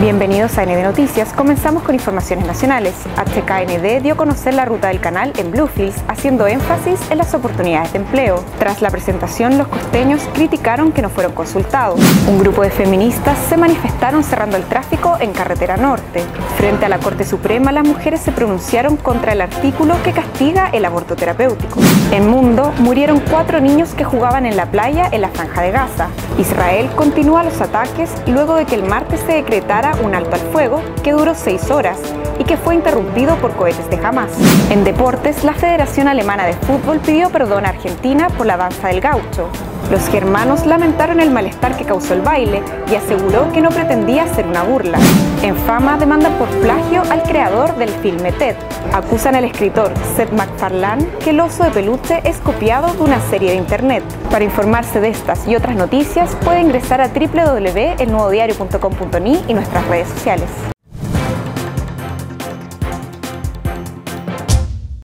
Bienvenidos a ND Noticias. Comenzamos con informaciones nacionales. HKND dio a conocer la ruta del canal en Bluefields, haciendo énfasis en las oportunidades de empleo. Tras la presentación, los costeños criticaron que no fueron consultados. Un grupo de feministas se manifestaron cerrando el tráfico en Carretera Norte. Frente a la Corte Suprema, las mujeres se pronunciaron contra el artículo que castiga el aborto terapéutico. En Mundo, murieron cuatro niños que jugaban en la playa en la Franja de Gaza. Israel continúa los ataques luego de que el martes se decretara un alto al fuego que duró seis horas y que fue interrumpido por cohetes de Hamas. En deportes, la Federación Alemana de Fútbol pidió perdón a Argentina por la danza del gaucho. Los germanos lamentaron el malestar que causó el baile y aseguró que no pretendía ser una burla. En fama demandan por plagio al creador del filme Ted. Acusan al escritor Seth MacFarlane que el oso de peluche es copiado de una serie de internet. Para informarse de estas y otras noticias puede ingresar a www.elnuevodiario.com.ni y nuestras redes sociales.